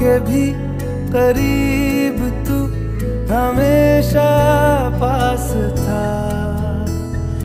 के भी करीब तू हमेशा पास था।